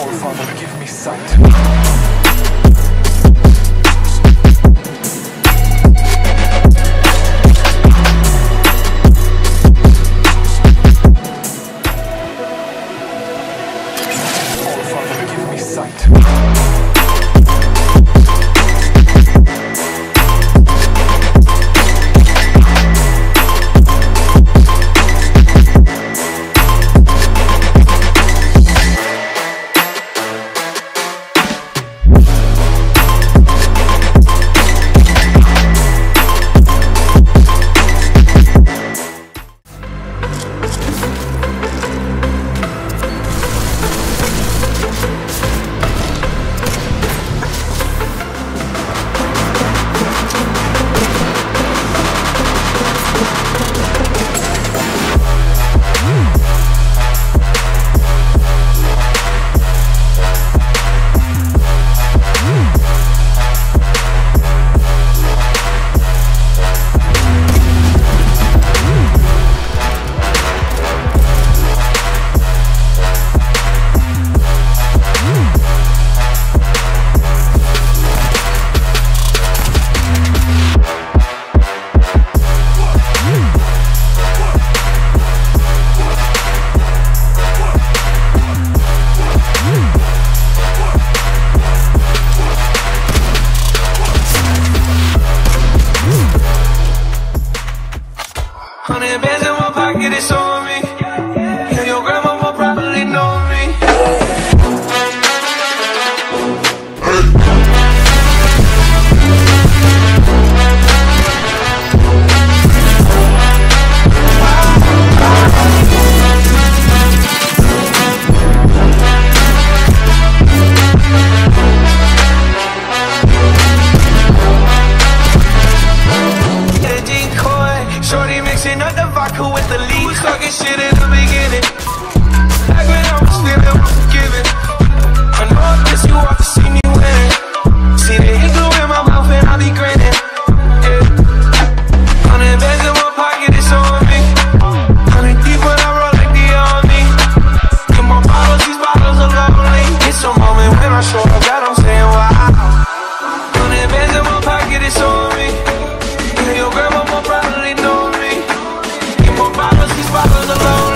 Oh Father, give me sight. Hundred bands in my pocket, it's so shit and I make bottles alone.